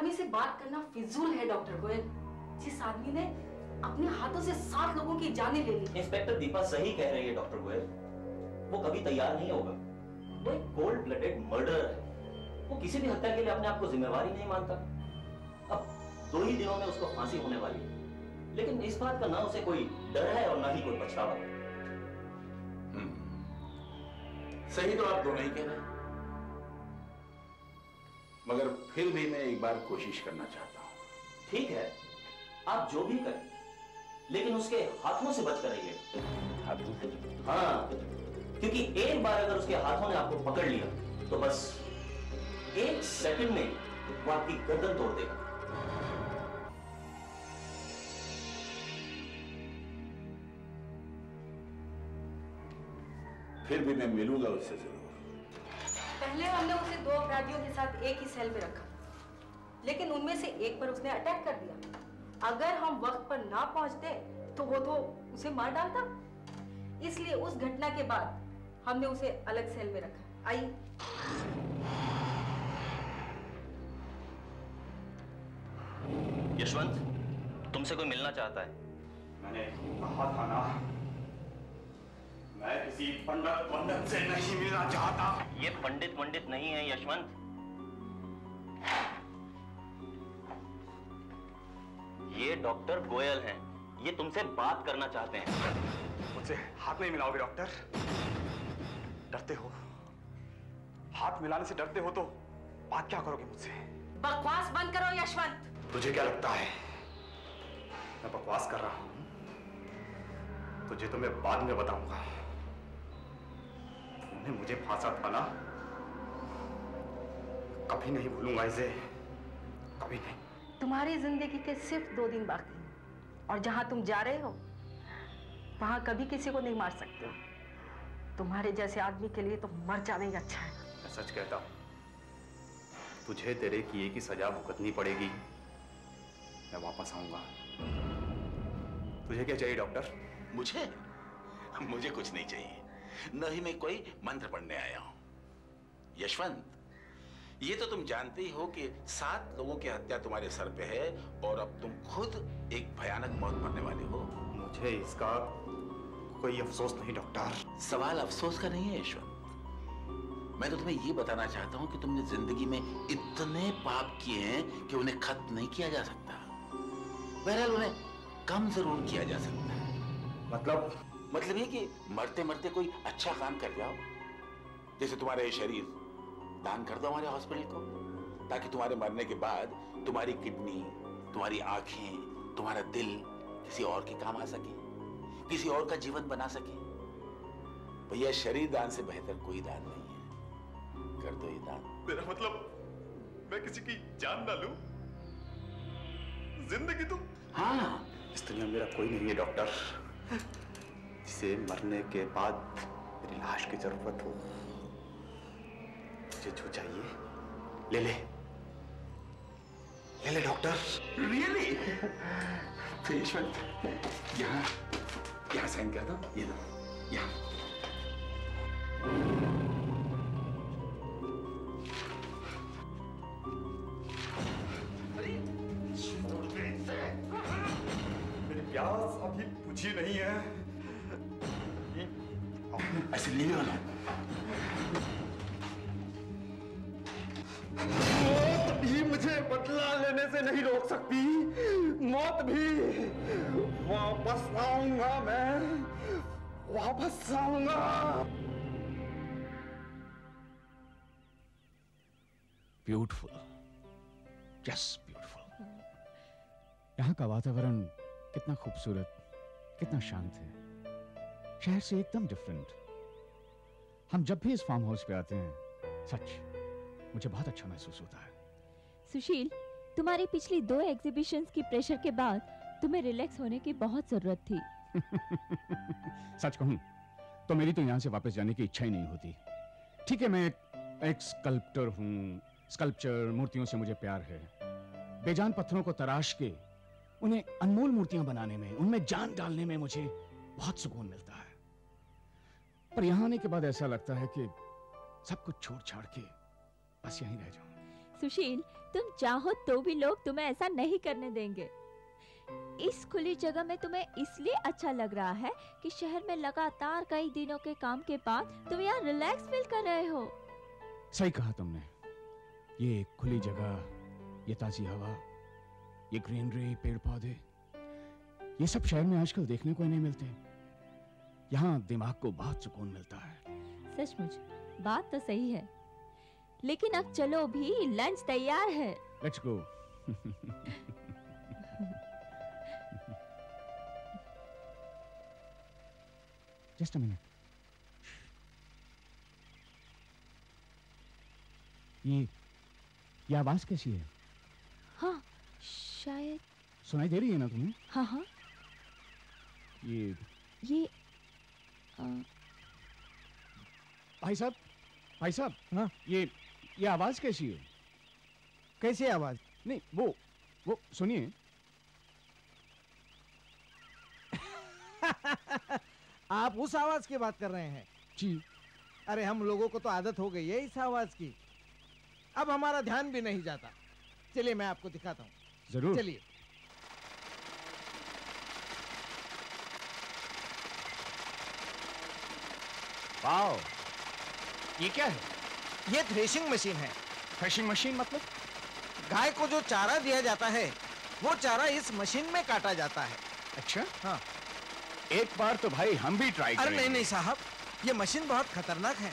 आदमी से बात करना फिजूल है डॉक्टर गोयल। जिस आदमी ने अपने हाथों से सात लोगों की जानें ले ली। इंस्पेक्टर दीपा सही कह रही है डॉक्टर गोयल। वो कभी तैयार नहीं होगा। वो एक कोल्ड ब्लडेड मर्डरर है। वो किसी भी हत्या के लिए अपने आप को जिम्मेवार नहीं मानता। अब दो ही दिनों में उसको फांसी होने वाली है। लेकिन इस बात का ना उसे कोई डर है और ना ही कोई पछतावा। सही तो आप दोनों ही कह रहे हैं। मगर फिर भी मैं एक बार कोशिश करना चाहता हूँ। ठीक है आप जो भी करें लेकिन उसके हाथों से बच कर रहिए हाथों से? हाँ क्योंकि एक बार अगर उसके हाथों ने आपको पकड़ लिया तो बस एक सेकंड में वो आपकी गर्दन तोड़ देगा। फिर भी मैं मिलूँगा उससे ज़रूर। पहले हमने उसे दो अपराधियों के साथ एक ही सेल में रखा। लेकिन उनमें से एक पर उसने अटैक कर दिया। अगर हम वक्त पर ना पहुँचते तो वो तो उसे मार डालता। इसलिए उस घटना के बाद हमने उसे अलग सेल में रखा। आइए। यशवंत तुमसे कोई मिलना चाहता है? मैंने कहा था ना मैं किसी पंडित पंडित से नहीं मिलना चाहता। ये पंडित पंडित नहीं है यशवंत। ये डॉक्टर गोयल हैं। ये तुमसे बात करना चाहते हैं। मुझसे हाथ नहीं मिलाओगे डॉक्टर। डरते हो। हाथ मिलाने से डरते हो तो बात क्या करोगे मुझसे? बकवास बंद करो यशवंत। तुझे क्या लगता है? मैं बकवास कर रहा हूँ। तुझे तो मैं बाद में बताऊँगा। तुमने मुझे फांसा था ना कभी नहीं भूलूँगा इसे। कभी नहीं। तुम्हारी ज़िंदगी के सिर्फ़ दो दिन बाकी हैं। और जहाँ तुम जा रहे हो वहाँ कभी किसी को नहीं मार सकते हो। तुम्हारे जैसे आदमी के लिए तो मर जाना ही अच्छा है। मैं सच कहता हूँ तुझे तेरे किए की सजा भुगतनी पड़ेगी। मैं वापस आऊँगा। तुझे क्या चाहिए डॉक्टर? मुझे? मुझे कुछ नहीं चाहिए। न ही मैं कोई मंत्र पढ़ने आया हूँ। यशवंत ये तो तुम जानते ही हो कि सात लोगों की हत्या तुम्हारे सर पे है और अब तुम खुद एक भयानक मौत मरने वाले हो। मुझे इसका कोई अफसोस नहीं डॉक्टर। सवाल अफसोस का नहीं है यशवंत। मैं तो तुम्हें ये बताना चाहता हूँ कि तुमने ज़िंदगी में इतने पाप किए हैं कि उन्हें खत्म नहीं किया जा सकता। बहरहाल उन्हें कम ज़रूर किया जा सकता है। मतलब मतलब ये कि मरते मरते कोई अच्छा काम कर जाओ। जैसे तुम्हारा ये शरीर दान कर दो हमारे हॉस्पिटल को ताकि तुम्हारे मरने के बाद तुम्हारी किडनी तुम्हारी आँखें तुम्हारा दिल किसी और के काम आ सके किसी और का जीवन बना सके। भैया शरीर दान से बेहतर कोई दान नहीं है। कर दो ये दान। मेरा मतलब मैं किसी की जान ना लूँ। ज़िंदगी तो हाँ। इस दुनिया में मेरा कोई नहीं है डॉक्टर जिसे मरने के बाद मेरी लाश की ज़रूरत हो। मुझे जो चाहिए, ले ले। ले ले, डॉक्टर। रियली तो यशवंत, यहाँ यहाँ साइन कर दो, ये दो यहाँ। ऐसे ले लो ना मौत भी मुझे बदला लेने से नहीं रोक सकती। मौत भी वापस आऊँगा मैं। वापस आऊँगा। ब्यूटीफुल जस्ट ब्यूटीफुल यहाँ का वातावरण कितना खूबसूरत कितना शांत है। शहर से एकदम डिफरेंट हम जब भी इस फार्म हाउस पे आते हैं सच मुझे बहुत अच्छा महसूस होता है। सुशील तुम्हारी पिछली दो एग्जीबिशंस की प्रेशर के बाद तुम्हें रिलैक्स होने की बहुत ज़रूरत थी। सच कहूँ तो मेरी तो यहाँ से वापस जाने की इच्छा ही नहीं होती। ठीक है मैं एक, एक स्कल्प्टर हूँ स्कल्पचर मूर्तियों से मुझे प्यार है। बेजान पत्थरों को तराश के उन्हें अनमोल मूर्तियाँ बनाने में उनमें जान डालने में मुझे बहुत सुकून मिलता है। पर यहाँ आने के बाद ऐसा लगता है कि सब कुछ छोड़ छाड़ के बस यहीं रह जाऊँ। सुशील तुम चाहो तो भी लोग तुम्हें ऐसा नहीं करने देंगे। इस खुली जगह में तुम्हें इसलिए अच्छा लग रहा है कि शहर में लगातार कई दिनों के काम के बाद तुम यहाँ रिलैक्स फील कर रहे हो। सही कहा तुमने। ये खुली जगह ये ताजी हवा ये ग्रीनरी पेड़ पौधे ये सब शहर में आजकल देखने को नहीं मिलते। यहाँ दिमाग को बहुत सुकून मिलता है। सचमुच बात तो सही है। लेकिन अब चलो भी लंच तैयार है। Let's go just a minute ये ये आवाज़ कैसी है? हाँ शायद। सुनाई दे रही है ना तुम्हें? हाँ हाँ। ये ये भाई साहब भाई साहब हाँ? ये ये आवाज़ कैसी है? कैसी है आवाज़? नहीं वो वो सुनिए। आप उस आवाज़ की बात कर रहे हैं। जी। अरे हम लोगों को तो आदत हो गई है इस आवाज़ की। अब हमारा ध्यान भी नहीं जाता। चलिए मैं आपको दिखाता हूँ। ज़रूर। चलिए। वाओ। ये क्या है? ये थ्रेशिंग मशीन है। थ्रेशिंग मशीन मतलब? गाय को जो चारा दिया जाता है वो चारा इस मशीन में काटा जाता है। अच्छा। हाँ। एक बार तो भाई हम भी ट्राई अरे नहीं नहीं साहब ये मशीन बहुत खतरनाक है।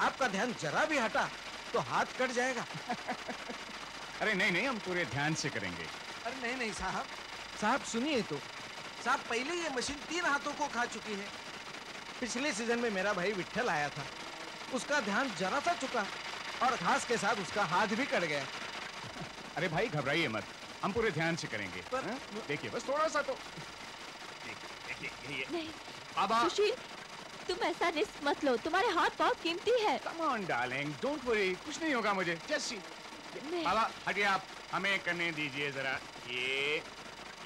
आपका ध्यान जरा भी हटा तो हाथ कट जाएगा। अरे नहीं नहीं हम पूरे ध्यान से करेंगे। अरे नहीं नहीं साहब। साहब सुनिए तो साहब पहले ये मशीन तीन हाथों को खा चुकी है। पिछले सीज़न में मेरा भाई विट्ठल आया था। उसका ध्यान जरा सा चुका और घास के साथ उसका हाथ भी कट गया। अरे भाई घबराइए मत। हम पूरे ध्यान से करेंगे पर- हाँ? देखिए बस थोड़ा सा तो। देखिए देखिए बाबा। सुशील तुम ऐसा रिस्क मत लो। तुम्हारे हाथ बहुत कीमती है। Come on darling don't worry कुछ नहीं होगा मुझे। जस्ट सी बाबा हटिए आप। हमें करने दीजिए जरा। ये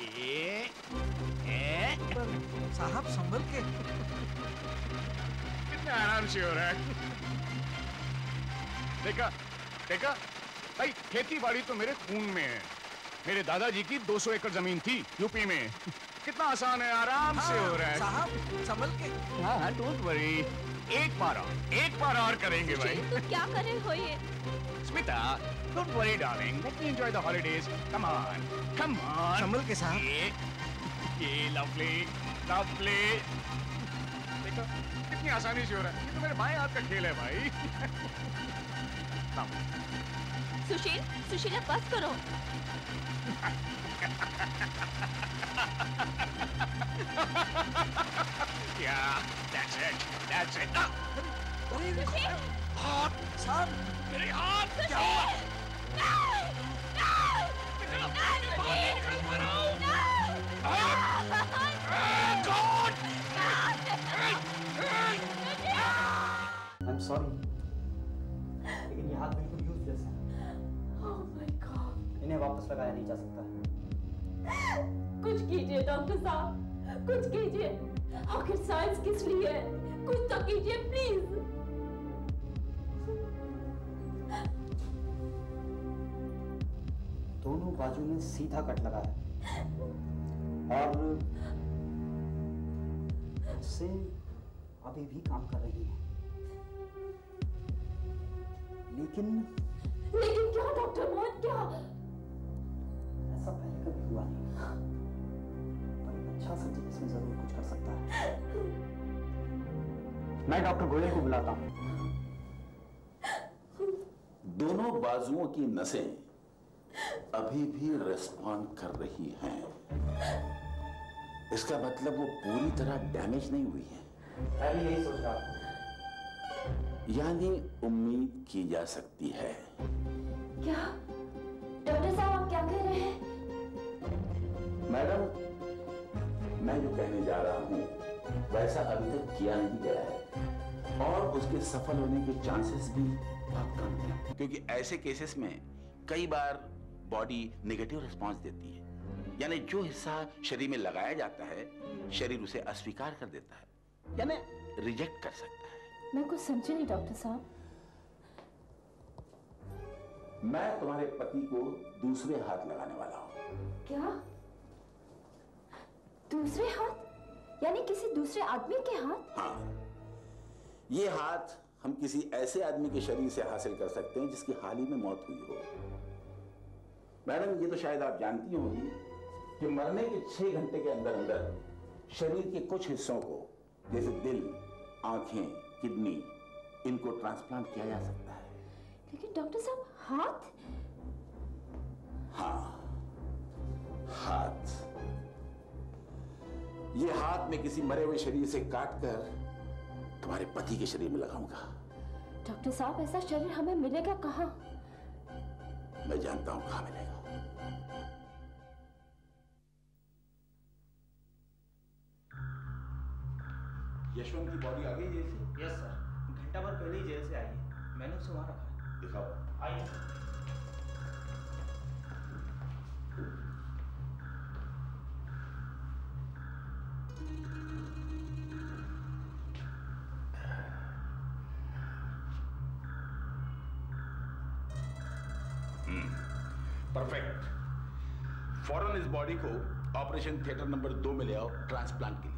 ये ये साहब संभल के आराम से हो रहा है। देखा देखा भाई खेती बाड़ी तो मेरे खून में है। मेरे दादाजी की 200 एकड़ ज़मीन थी यूपी में। कितना आसान है आराम से हो रहा है। साहब संभल के। हाँ डोंट वरी एक बार और एक बार और करेंगे भाई। तुम क्या कर रहे हो ये? Smita don't worry darling let me enjoy the holidays come on come on संभल के साहब। ये ये लवली लवली देखो। कितनी आसानी से हो रहा है। ये तो मेरे बाएँ हाथ का खेल है भाई। सुशील सुशील बस करो। Yeah, that's it. That's it. Ah, सुशील! हाथ साहब मेरे हाथ क्या हुआ? सॉरी लेकिन ये हाथ बिल्कुल यूजलेस है। Oh my God! इन्हें वापस लगाया नहीं जा सकता। कुछ कीजिए डॉक्टर साहब। कुछ कीजिए। आखिर साइंस किस लिए है? कुछ तो कीजिए प्लीज़ दोनों बाजू में सीधा कट लगा है। और से अभी भी काम कर रही है। लेकिन लेकिन क्या डॉक्टर मोहन क्या? ऐसा पहले कभी हुआ नहीं। पर एक अच्छा सर्जन इसमें ज़रूर कुछ कर सकता है। मैं डॉक्टर गोयल को बुलाता हूँ। दोनों बाजुओं की नसें अभी भी रेस्पॉन्ड कर रही हैं। इसका मतलब वो पूरी तरह डैमेज नहीं हुई है। मैं भी यही सोच रहा था यानी उम्मीद की जा सकती है। क्या? डॉक्टर साहब आप क्या कह रहे हैं? मैडम मैं जो कहने जा रहा हूँ वैसा अभी तक किया नहीं गया है। और उसके सफल होने के चांसेस भी बहुत कम हैं। क्योंकि ऐसे केसेस में कई बार बॉडी नेगेटिव रिस्पांस देती है। यानी जो हिस्सा शरीर में लगाया जाता है शरीर उसे अस्वीकार कर देता है यानी रिजेक्ट कर सकता है। मैं कुछ समझी नहीं डॉक्टर साहब। मैं तुम्हारे पति को दूसरे हाथ लगाने वाला हूँ। क्या? दूसरे हाथ? यानी किसी दूसरे आदमी के हाथ? हाँ। ये हाथ हम किसी ऐसे आदमी के शरीर से हासिल कर सकते हैं जिसकी हाल ही में मौत हुई हो। मैडम ये तो शायद आप जानती होंगी कि मरने के छह घंटे के अंदर अंदर शरीर के कुछ हिस्सों को जैसे दिल आँखें किडनी इनको ट्रांसप्लांट किया जा सकता है। लेकिन डॉक्टर साहब हाथ? हाँ हाथ। ये हाथ में किसी मरे हुए शरीर से काटकर तुम्हारे पति के शरीर में लगाऊँगा। डॉक्टर साहब ऐसा शरीर हमें मिलेगा कहाँ? मैं जानता हूँ कहा मिलेगा। यशवंत की बॉडी आ गई जेल से? यस सर घंटा भर पहले ही जेल से आई है। मैंने उसे वहाँ रखा है। दिखाओ। आइए परफेक्ट फ़ौरन इस बॉडी को ऑपरेशन थिएटर नंबर दो में ले आओ ट्रांसप्लांट के लिए।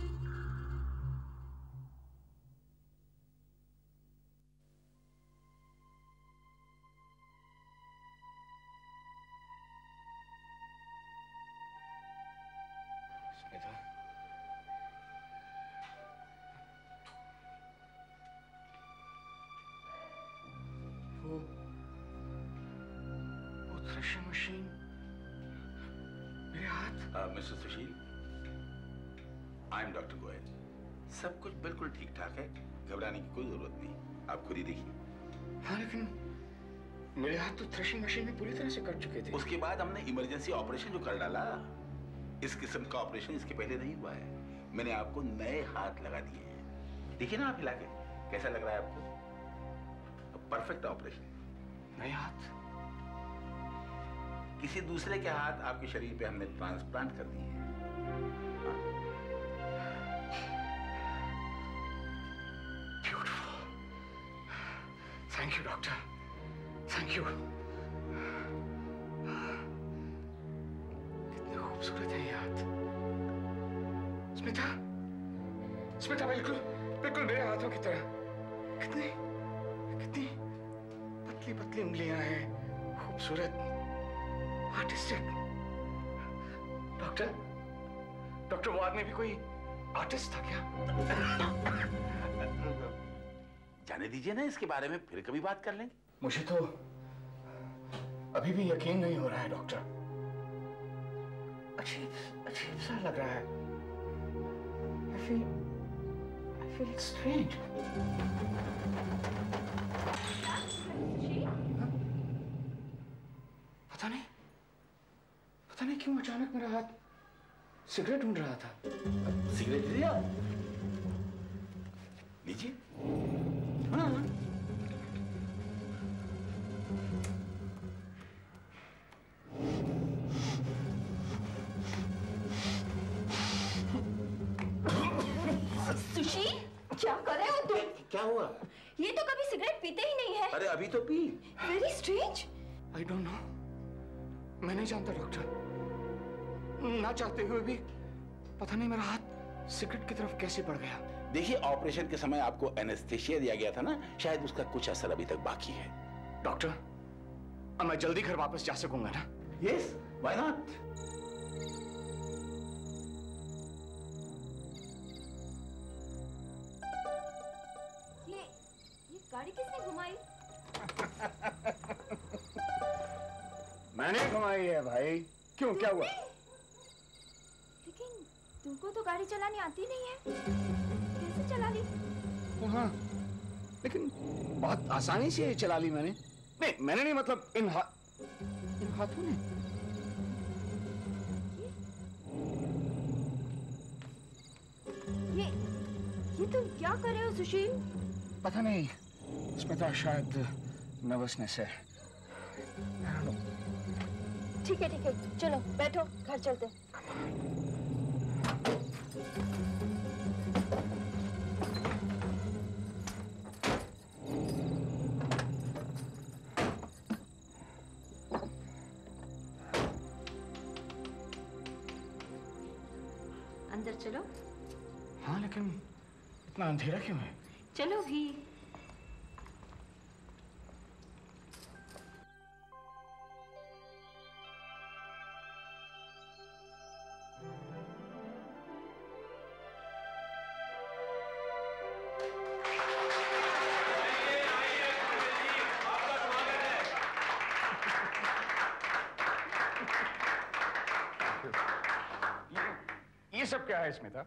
मेरे हाथ तो थ्रेशिंग मशीन में पूरी तरह से कट चुके थे। उसके बाद हमने इमरजेंसी ऑपरेशन जो कर डाला, इस किस्म का ऑपरेशन इसके पहले नहीं हुआ है। मैंने आपको नए हाथ लगा दिए हैं। देखिए ना आप हिला के कैसा लग रहा है आपको? Perfect operation. नए हाथ। किसी दूसरे के हाथ आपके शरीर पे हमने ट्रांसप्लांट कर दिए हैं। थैंक यू डॉक्टर यू कितने खूबसूरत है ये हाथ। स्मिता? स्मिता बिल्कुल बिल्कुल मेरे हाथों की तरह। कितनी कितनी पतली पतली उंगलियाँ हैं। खूबसूरत आर्टिस्टिक। डॉक्टर? डॉक्टर वो आदमी भी कोई आर्टिस्ट था क्या? जाने दीजिए ना इसके बारे में फिर कभी बात कर लेंगे। मुझे तो अभी भी यकीन नहीं हो रहा है डॉक्टर। अजीब अजीब सा लग रहा है। I feel I feel strange. पता नहीं पता नहीं क्यों अचानक मेरा हाथ सिगरेट ढूंढ रहा था। सिगरेट लीजिए ये तो कभी सिगरेट पीते ही नहीं है। अरे अभी तो P. Very strange I don't know मैं नहीं जानता डॉक्टर ना चाहते हुए भी पता नहीं मेरा हाथ सिगरेट की तरफ़ कैसे बढ़ गया। देखिए ऑपरेशन के समय आपको एनेस्थेशिया दिया गया था ना शायद उसका कुछ असर अभी तक बाकी है। डॉक्टर अब मैं जल्दी घर वापस जा सकूँगा ना? यस व्हाई नॉट मैंने है भाई। क्यों क्या हुआ? लेकिन तुमको तो गाड़ी चलानी आती नहीं है। कैसे चला ली हाँ लेकिन बहुत आसानी से चला ली मैंने। नहीं मैंने नहीं मतलब इन हा... इन हाथों ने। ये ये तुम क्या कर रहे हो सुशील? पता नहीं इसमें तो शायद नर्वसनेस है. ठीक है ठीक है। चलो बैठो घर चलते अंदर चलो। हाँ लेकिन इतना अंधेरा क्यों है? चलो भी। क्या है स्मिता?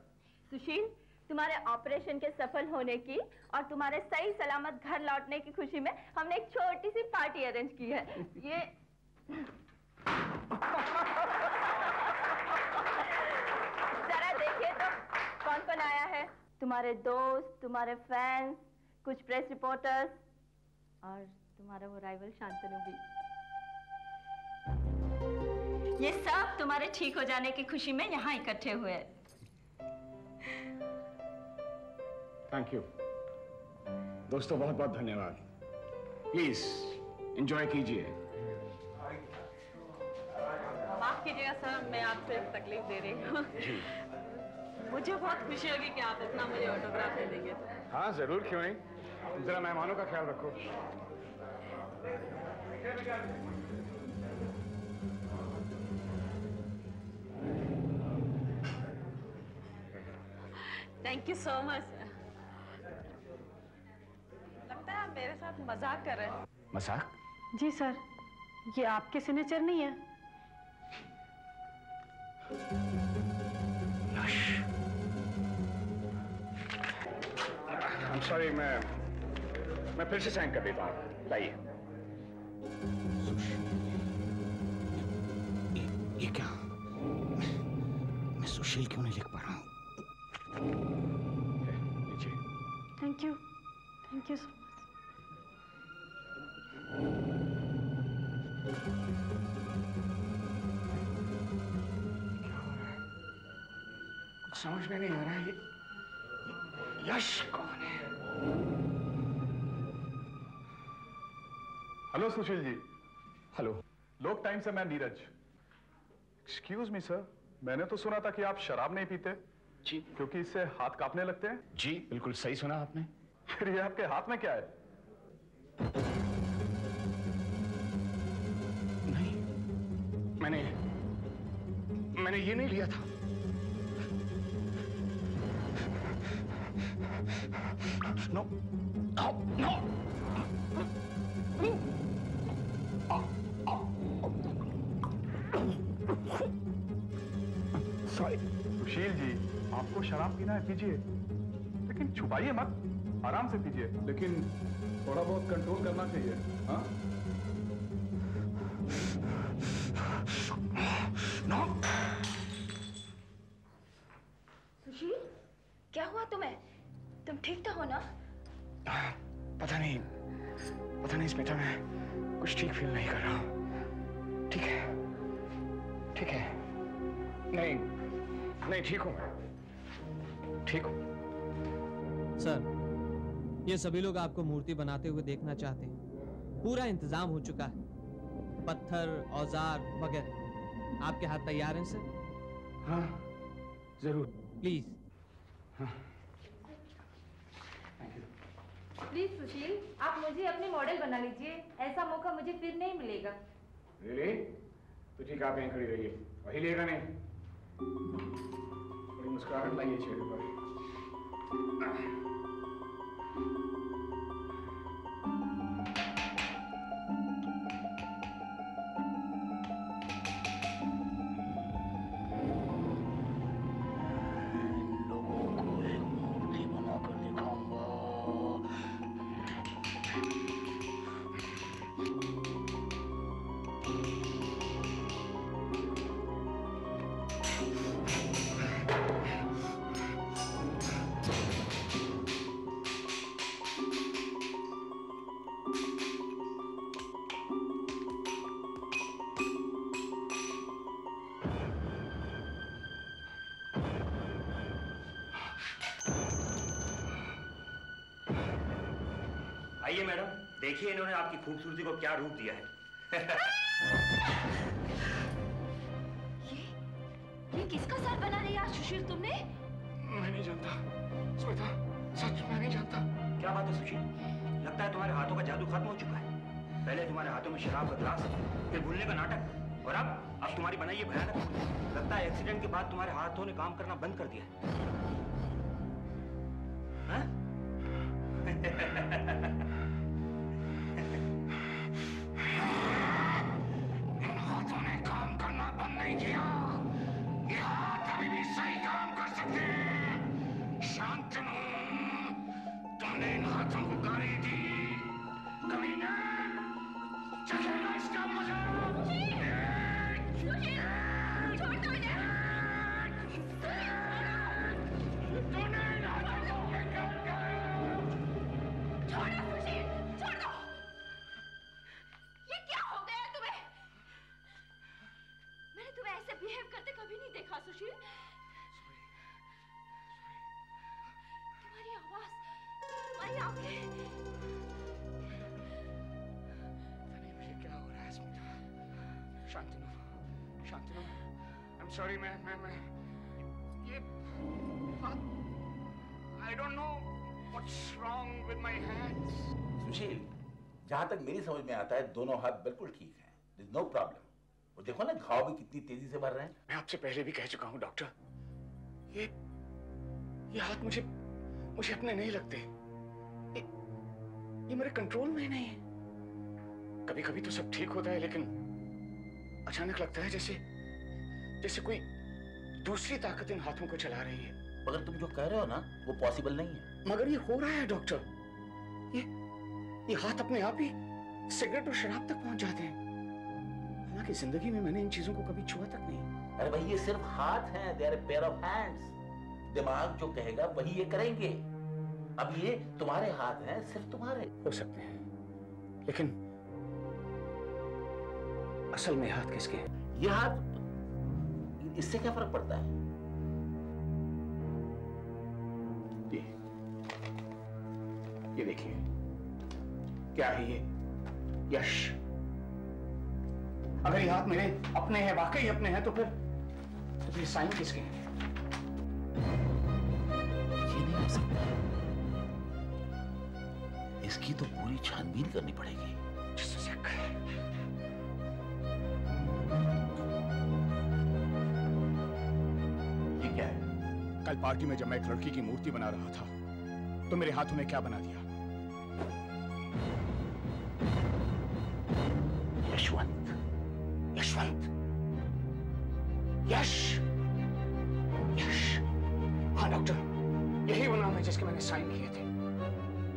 सुशील, तुम्हारे ऑपरेशन के सफल होने की और तुम्हारे सही सलामत घर लौटने की खुशी में हमने एक छोटी सी पार्टी अरेंज की है। ये जरा देखिए तो कौन कौन आया है? तुम्हारे दोस्त, तुम्हारे फैंस कुछ प्रेस रिपोर्टर्स और तुम्हारा वो राइवल शांतनु भी। ये सब तुम्हारे ठीक हो जाने की खुशी में यहाँ इकट्ठे हुए। हैं थैंक यू दोस्तों बहुत बहुत धन्यवाद. प्लीज़ एंजॉय कीजिए. माफ़ कीजिएगा सर मैं आपसे एक तकलीफ़ दे रही हूँ। मुझे बहुत खुशी होगी कि आप इतना मुझे ऑटोग्राफ दे देंगे। हाँ ज़रूर क्यों नहीं? जरा मेहमानों का ख्याल रखो। थैंक यू सो मच लगता है आप मेरे साथ मज़ाक कर रहे हैं। मज़ाक? जी सर ये आपके सिग्नेचर नहीं है। I'm sorry मैं मैं फिर से साइन कर देता हूँ। लाइए। ये, ये क्या? मैं सुशील क्यों नहीं लिख पा रहा हूँ? Thank you thank you so much कुछ समझ में नहीं आ रहा है। यश कौन है? Hello Sushil ji hello long time से मैं नीरज एक्सक्यूज मी सर मैंने तो सुना था कि आप शराब नहीं पीते। जी। क्योंकि इससे हाथ कांपने लगते हैं। जी बिल्कुल सही सुना आपने। फिर ये आपके हाथ में क्या है? मैंने मैंने ये नहीं लिया था। No no no sorry Sushil ji आपको शराब पीना है पीजिए लेकिन छुपाइए मत। आराम से पीजिए। लेकिन थोड़ा बहुत कंट्रोल करना चाहिए हाँ? ठीक हूँ मैं। ठीक हूँ। सर ये सभी लोग आपको मूर्ति बनाते हुए देखना चाहते हैं। पूरा इंतज़ाम हो चुका है। पत्थर औज़ार वगैरह। आपके हाथ तैयार हैं सर? हाँ ज़रूर। प्लीज़। प्लीज़ सुशील आप मुझे अपने मॉडल बना लीजिए। ऐसा मौका मुझे फिर नहीं मिलेगा। रियली तो ठीक आप यहीं खड़ी रहिए वही लेगा नहीं। मुस्कुराहट लाइए चेहरे पर प्रकृति को क्या रूप दिया है? ये ये किसका सर बना रही यार सुशील तुमने? मैं नहीं जानता। स्मिता सच मैं नहीं जानता। क्या बात है सुशील? लगता है तुम्हारे हाथों का जादू खत्म हो चुका है। पहले तुम्हारे हाथों में शराब का ग्लास फिर भूलने का नाटक और अब अब तुम्हारी बनाई है भयानक लगता है एक्सीडेंट के बाद तुम्हारे हाथों ने काम करना बंद कर दिया है? हाँ? सॉरी मैं मैं मैं ये I don't know what's wrong with my hands Sushil जहाँ तक मेरी समझ में आता है दोनों हाथ बिल्कुल ठीक हैं। नो प्रॉब्लम वो देखो ना घाव भी कितनी तेज़ी से भर रहे हैं। मैं आपसे पहले भी कह चुका हूँ डॉक्टर ये ये हाथ मुझे मुझे अपने नहीं लगते। ये, ये मेरे कंट्रोल में नहीं है। कभी कभी तो सब ठीक होता है लेकिन अचानक लगता है जैसे जैसे कोई दूसरी ताकत इन हाथों को चला रही है। मगर तुम जो कह रहे हो ना वो पॉसिबल नहीं है। मगर ये हो रहा है डॉक्टर ये ये हाथ अपने आप ही सिगरेट और शराब तक पहुँच जाते हैं। हालाँकि ज़िंदगी में मैंने इन चीज़ों को कभी छुआ तक नहीं। अरे भाई ये सिर्फ़ हाथ हैं they are pair of hands दिमाग जो कहेगा वही ये करेंगे। अब ये तुम्हारे हाथ हैं सिर्फ़ तुम्हारे। हो सकते हैं लेकिन असल में हाथ किसके हैं? ये हाथ इससे क्या फ़र्क पड़ता है? ये ये देखिए क्या है ये? यश। अगर ये हाथ मेरे अपने हैं वाकई अपने हैं तो फिर तो फिर साइन किसके हैं? ये नहीं हो सकता। इसकी तो पूरी छानबीन करनी पड़ेगी। कल पार्टी में जब मैं एक लड़की की मूर्ति बना रहा था तो मेरे हाथों ने क्या बना दिया? यशवंत। यशवंत। यश। यश। हाँ डॉक्टर। यही वो नाम है जिसके मैंने साइन किए थे।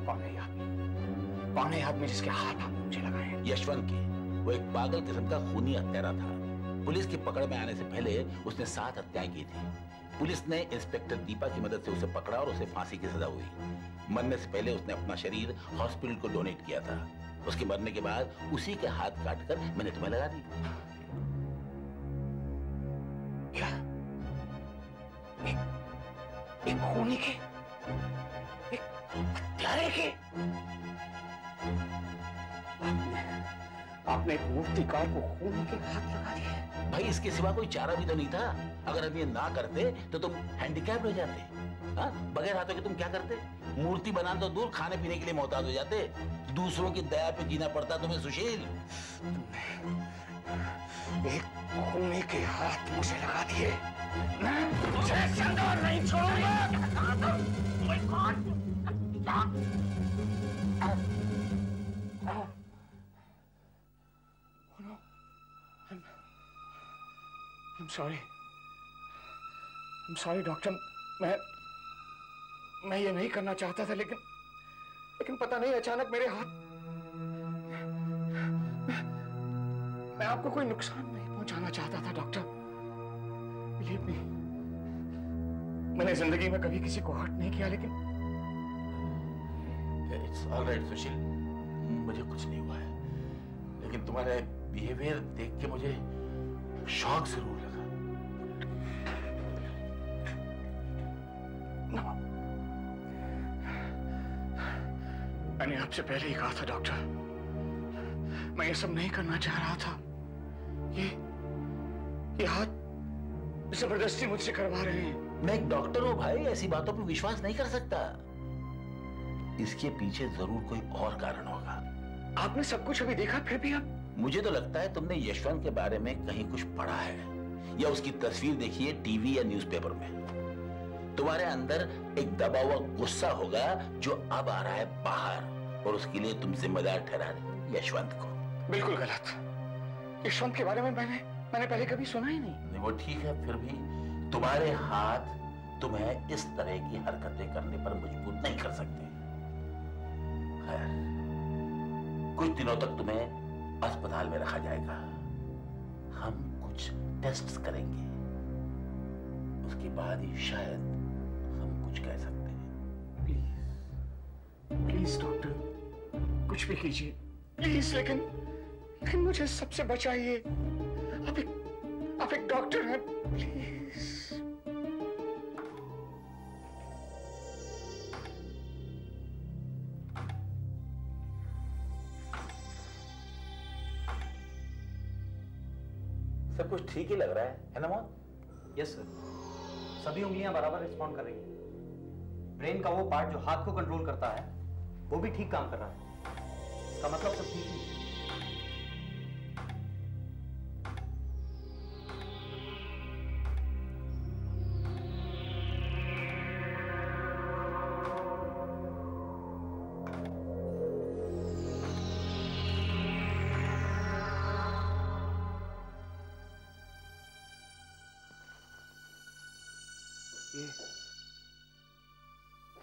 कौन है आदमी? कौन है आदमी जिसके हाथ आपने मुझे लगाए यशवंत की वो एक पागल किस्म का खूनी हत्यारा था। पुलिस की पकड़ में आने से पहले उसने सात हत्याएँ की थी। पुलिस ने इंस्पेक्टर दीपा की मदद से उसे पकड़ा और उसे फांसी की सजा हुई। मरने से पहले उसने अपना शरीर हॉस्पिटल को डोनेट किया था। उसके मरने के बाद उसी के हाथ काटकर मैंने तुम्हें लगा दी। क्या? एक, एक खूनी के? एक हत्यारे के? आपने एक मूर्तिकार को खूनी के हाथ लगा दिए। भाई इसके सिवा कोई चारा भी तो नहीं था। अगर हम ये ना करते तो तुम हैंडीकैप हो जाते। हाँ? बगैर हाथों के तुम क्या करते? मूर्ति बनाना तो दूर खाने पीने के लिए मोहताज हो जाते। दूसरों की दया पे जीना पड़ता तुम्हें सुशील। एक खूनी के हाथ मुझे लगा दिए। मैं तुझे ज़िंदा नहीं छोड़ूँगा I'm sorry, डॉक्टर मैं मैं ये नहीं करना चाहता था लेकिन लेकिन पता नहीं अचानक मेरे हाथ मैं, मैं आपको कोई नुकसान नहीं पहुंचाना चाहता था डॉक्टर मी मैंने ज़िंदगी में कभी किसी को हर्ट नहीं किया लेकिन इट्स ऑलराइट सुशील. मुझे कुछ नहीं हुआ है. लेकिन तुम्हारे बिहेवियर देख के मुझे शौक ज़रूर आपसे पहले ही कहा था डॉक्टर। मैं ये सब नहीं करना चाह रहा था। ये ये हाथ ज़बरदस्ती मुझसे करवा रहे हैं। मैं एक डॉक्टर हूँ भाई ऐसी बातों पर विश्वास नहीं कर सकता। इसके पीछे ज़रूर कोई और कारण होगा। आपने सब कुछ अभी देखा फिर भी आप मुझे तो लगता है तुमने यशवंत के बारे में कहीं कुछ पढ़ा है या उसकी तस्वीर देखी है टीवी या न्यूज़पेपर में। तुम्हारे अंदर एक दबा हुआ गुस्सा होगा जो अब आ रहा है बाहर। और उसके लिए तुम जिम्मेदार ठहरा रहे यशवंत को। बिल्कुल गलत। यशवंत के बारे में मैंने मैंने पहले कभी सुना ही नहीं। नहीं वो ठीक है फिर भी तुम्हारे हाथ तुम्हें इस तरह की हरकतें करने पर मजबूर नहीं कर सकते। खैर कुछ दिनों तक तुम्हें अस्पताल में रखा जाएगा। हम कुछ टेस्ट्स करेंगे। उसके बाद ही शायद हम कुछ कह सकते हैं। Please please doctor. कुछ भी कीजिए। प्लीज़ लेकिन लेकिन मुझे सबसे बचाइए। आप एक आप एक डॉक्टर हैं प्लीज़ सब कुछ ठीक ही लग रहा है है ना मोहन? यस सर सभी उंगलियाँ बराबर रिस्पॉन्ड कर रही हैं। ब्रेन का वो पार्ट जो हाथ को कंट्रोल करता है वो भी ठीक काम कर रहा है। इसका मतलब सब ठीक है।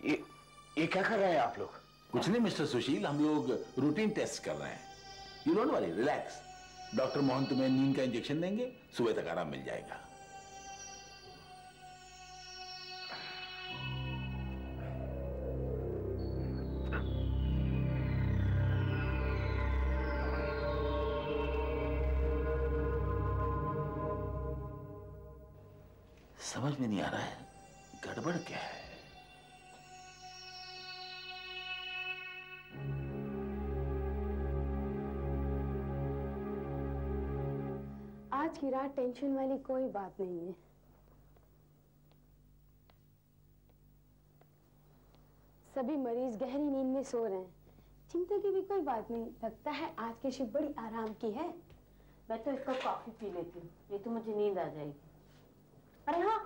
ये ये क्या कर रहे हैं आप लोग? कुछ नहीं, मिस्टर सुशील, हम लोग रूटीन टेस्ट कर रहे हैं। You don't worry relax doctor Mohan तुम्हें नींद का इंजेक्शन देंगे, सुबह तक आराम मिल जाएगा। समझ में नहीं आ रहा है, गड़बड़ क्या है? रात टेंशन वाली कोई बात नहीं है। सभी मरीज़ गहरी नींद में सो रहे हैं। चिंता की भी कोई बात नहीं। लगता है आज की शिफ्ट बड़ी आराम की है। मैं तो इसका कॉफ़ी पी लेती हूँ। नहीं तो मुझे नींद आ जाएगी। अरे हाँ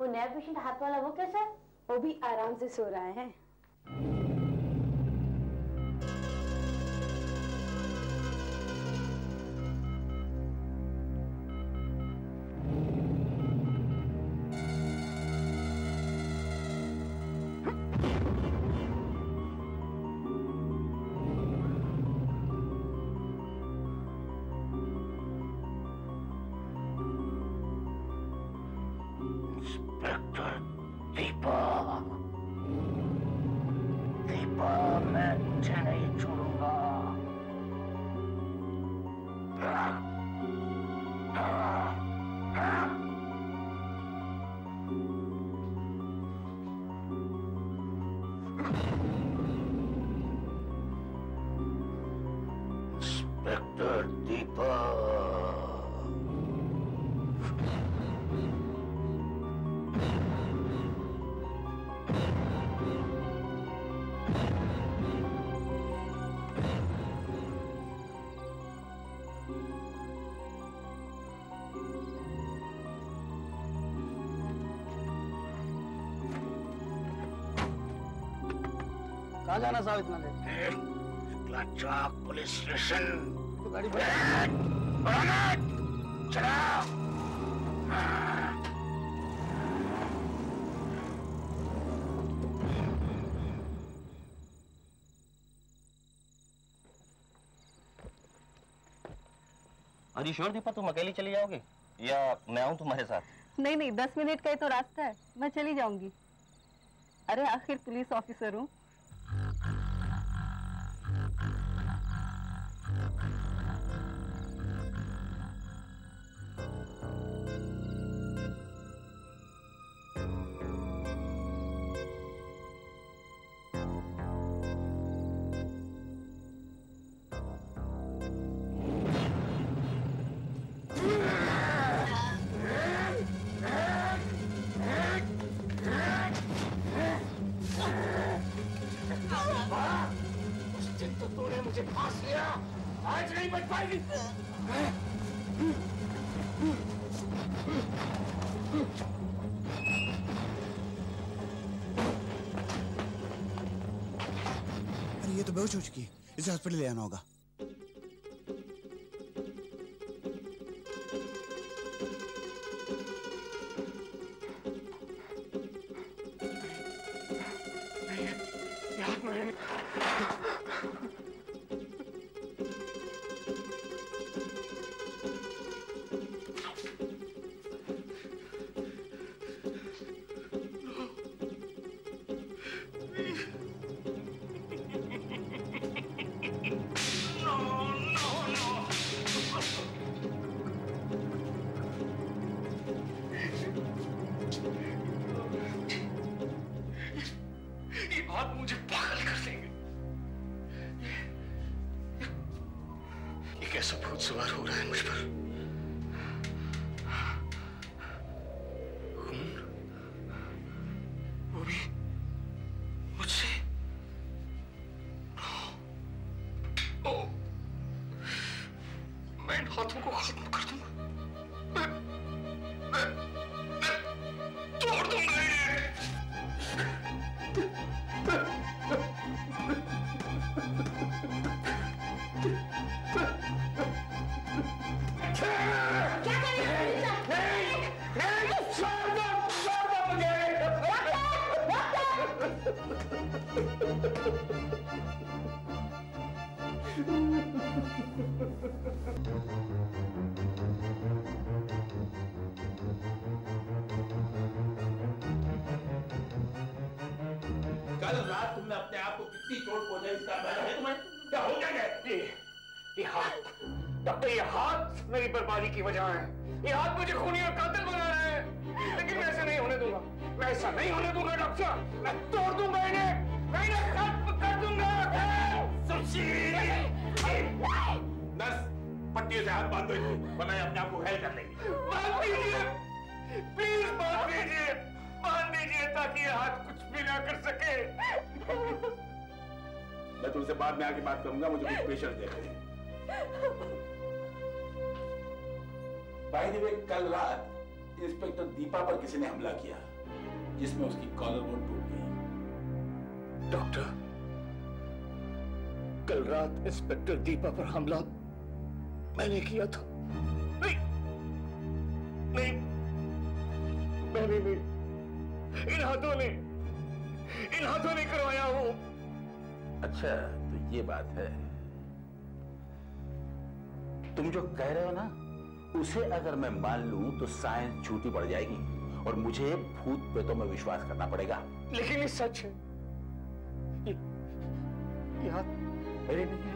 वो नया पेशेंट हाथ वाला वो कैसा है? वो भी आराम से सो रहा है। कहाँ जाना साहब इतना चौक पुलिस स्टेशन। तो गाड़ी चला अरे श्योर दीपा तुम अकेली चली जाओगे? या मैं आऊँ तुम्हारे साथ? नहीं नहीं दस मिनट का ही तो रास्ता है। मैं चली जाऊँगी। अरे आखिर पुलिस ऑफिसर हूँ। हो चुकी है इसे हॉस्पिटल ले आना होगा। भूत सवार हो रहा है मुझ पर। डॉक्टर ये हाथ मेरी बर्बादी की वजह है। ये हाथ मुझे खूनी और कातिल बना रहे हैं। लेकिन मैं ऐसा नहीं होने दूँगा। मैं ऐसा नहीं होने दूँगा डॉक्टर। मैं तोड़ दूँगा इन्हें। मैं इन्हें खत्म कर दूँगा। नर्स पट्टियों से हाथ बाँध दो वरना अपने आप को घायल कर लेंगी। बाँध दीजिए। प्लीज़ बाँध दीजिए। बाँध दीजिए ताकि ये हाथ कुछ भी ना कर सके। मैं तुमसे बाद में आके बात करूँगा मुझे कुछ पेशेंट दे रहे भाई द वे कल रात इंस्पेक्टर दीपा पर किसी ने हमला किया जिसमें उसकी कॉलर बोन टूट गई। डॉक्टर कल रात इंस्पेक्टर दीपा पर हमला मैंने किया था। नहीं नहीं मैंने नहीं इन हाथों ने इन हाथों ने करवाया वो। अच्छा तो ये बात है। तुम जो कह रहे हो ना उसे अगर मैं मान लूँ तो साइंस झूठी पड़ जाएगी और मुझे भूत प्रेतों में विश्वास करना पड़ेगा। लेकिन ये सच है। मेरे नहीं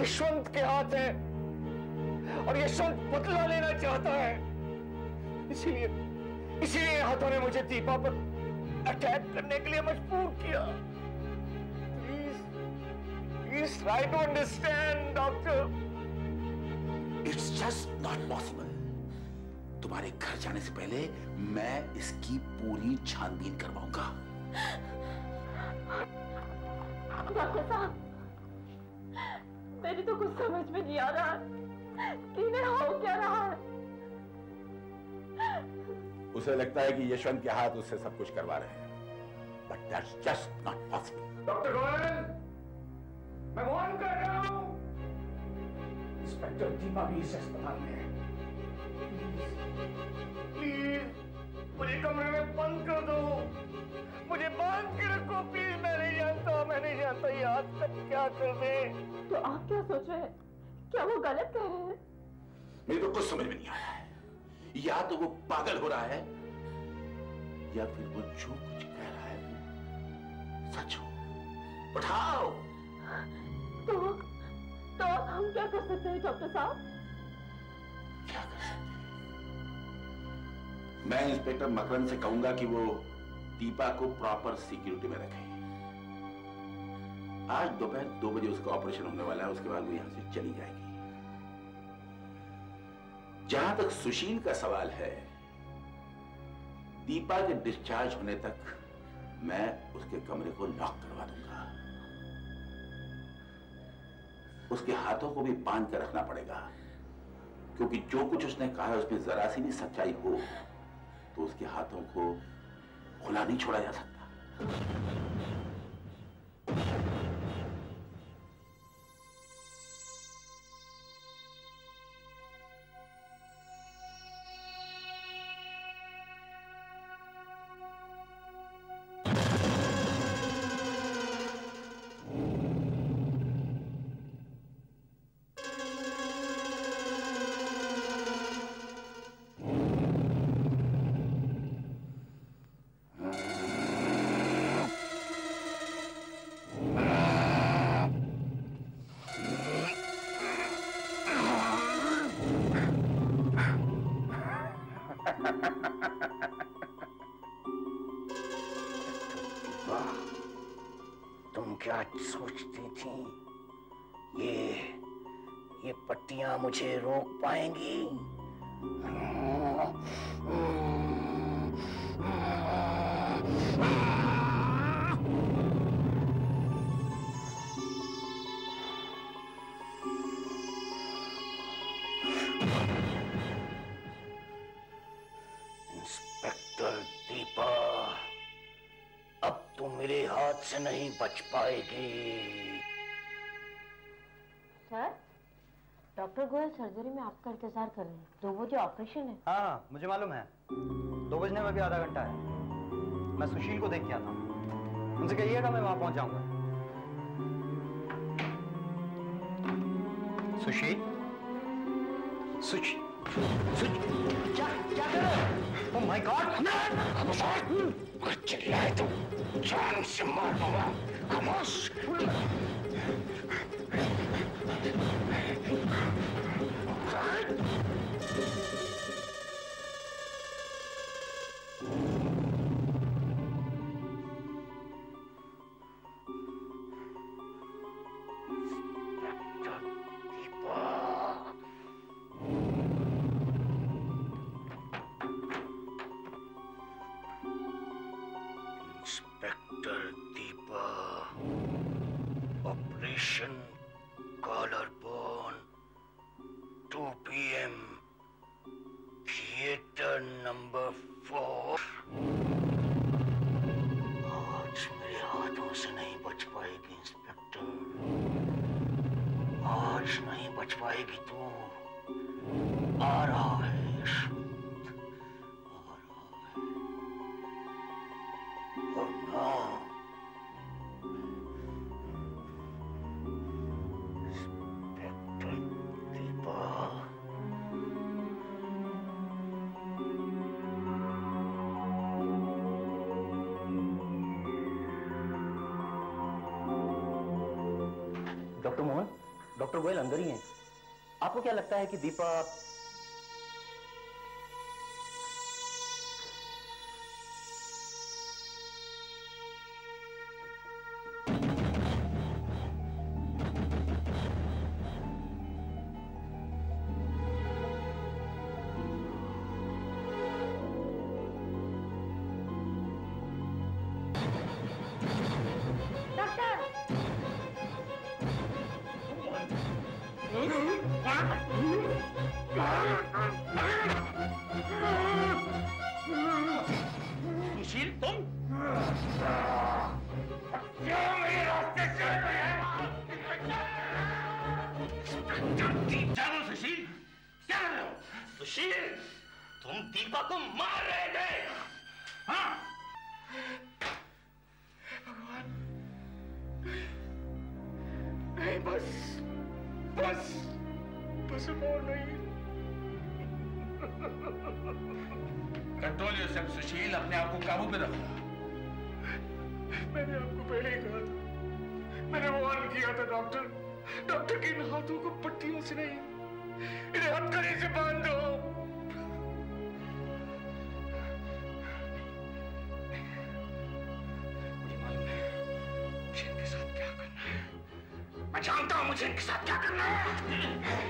यशवंत के हाथ है और यशवंत बदला लेना चाहता है। इसीलिए इसीलिए हाथों ने मुझे दीपा पर अटैक करने के लिए मजबूर किया। Please please try to understand doctor. It's just not possible तुम्हारे घर जाने से पहले मैं इसकी पूरी छानबीन करवाऊँगा। डॉक्टर साहब मेरी तो कुछ समझ में नहीं आ रहा कि इन्हें हो क्या रहा है। उसे लगता है कि यशवंत के हाथ उससे सब कुछ करवा रहे हैं। But that's just not possible doctor Goyal मैं वार्न कर रहा हूँ। इंस्पेक्टर दीपा भी इस अस्पताल में है प्लीज़ मुझे कमरे में बंद कर दो। मुझे बाँध के रखो प्लीज़ मैं नहीं जानता मैं नहीं जानता ये हाथ तक क्या कर दे तो आप क्या सोच रहे हैं? क्या वो गलत कह रहे हैं? मेरे को कुछ समझ में नहीं आ रहा है। या तो वो पागल हो रहा है या फिर वो जो कुछ कह रहा है वो सच हो। उठाओ। तो तो अब हम क्या कर सकते हैं, डॉक्टर साहब? क्या कर सकते मैं इंस्पेक्टर मकरन से कहूँगा कि वो दीपा को प्रॉपर सिक्योरिटी में रखे। आज दोपहर दो बजे उसका ऑपरेशन होने वाला है, उसके बाद वो यहाँ से चली जाएगी। जहाँ तक सुशील का सवाल है, दीपा के डिस्चार्ज होने तक मैं उसके कमरे को लॉक करवा दूँगा। उसके हाथों को भी बाँध कर रखना पड़ेगा। क्योंकि जो कुछ उसने कहा है उसमें जरा सी भी सच्चाई हो तो उसके हाथों को खुला नहीं छोड़ा जा सकता। रोक पाएँगी? इंस्पेक्टर दीपा अब तुम मेरे हाथ से नहीं बच पाएगी। सर? डॉक्टर गोयल सर्जरी में आपका इंतज़ार कर रहे हैं। दो बजे ऑपरेशन है। हाँ हाँ मुझे मालूम है। दो बजने में भी आधा घंटा है। मैं सुशील को देख के आता हूँ। उनसे कहिएगा मैं वहाँ पहुँच जाऊँगा सुशील? सुच क्या क्या कर रहे हो? ओह माय गॉड अगर चिल्लाए तो जान से मार दूँगा। खामोश इंस्पेक्टर दीपा ऑपरेशन कॉलर लगता है कि दीपा सुशील क्यों सुशील? तुम दीपा को मार रहे थे। हाँ। नहीं। कंट्रोल योरसेल्फ सुशील अपने आप को काबू में रखो मैंने आपको पहले ही कहा था। मैंने वार्न किया था डॉक्टर। डॉक्टर के इन हाथों को पट्टियों से नहीं। इन्हें हथकड़ी से बाँध दो। मुझे मालूम मुझे इनके साथ क्या करना है। मैं जानता हूँ मुझे इनके साथ क्या करना है।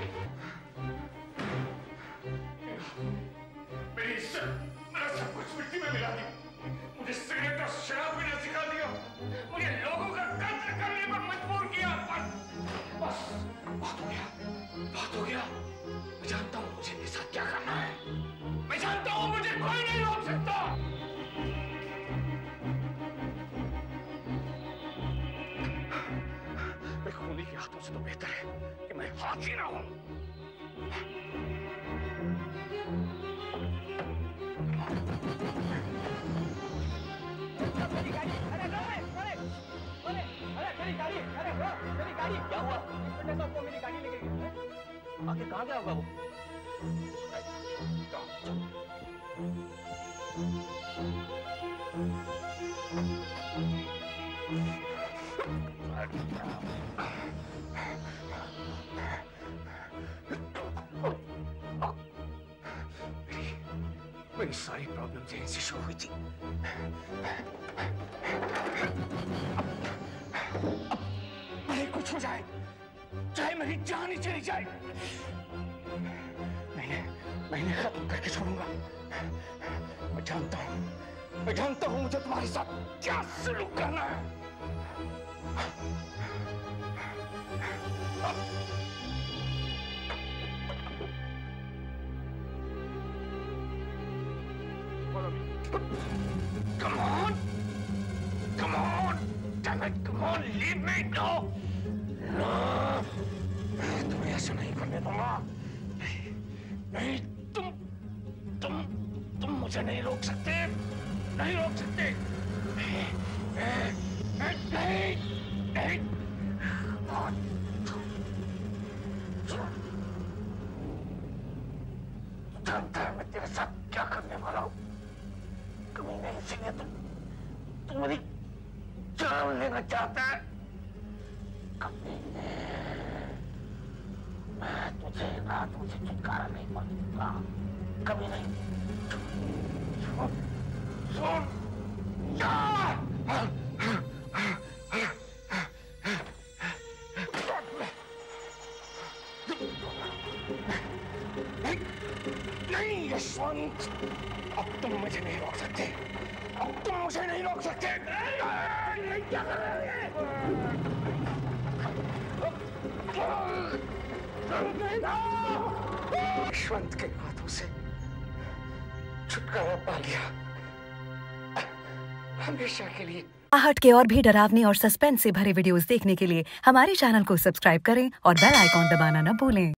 जानता हूँ मुझे निशा साथ क्या करना है मैं जानता हूँ मुझे कोई नहीं रोक सकता मैं खूनी के हाथों से तो बेहतर है कि मैं हाथ ही ना हूँ अरे अरे अरे अरे मेरी गाड़ी क्या हुआ मेरी गाड़ी आगे कहाँ गया होगा वो? मेरी सारी प्रॉब्लम यहीं से शुरू हुई थी। कुछ हो जाए। मेरी जान ही चली जाए मैं मैं इन्हें खत्म करके छोड़ूँगा मैं जानता हूँ, मैं जानता हूँ मुझे तुम्हारे साथ क्या सलूक करना है! Come on! Leave me! No! No! तुम्हें ऐसा नहीं करने दूँगा नहीं, तुम तुम तुम मुझे नहीं रोक सकते नहीं रोक सकते नहीं नहीं नहीं, जानता है मैं तेरे साथ क्या करने वाला हूँ नहीं इसीलिए तुम तुम मेरी जान लेना चाहता है हमेशा के लिए। आहट के और भी डरावने और सस्पेंस से भरे वीडियोस देखने के लिए हमारे चैनल को सब्सक्राइब करें और बेल आइकॉन दबाना न भूलें।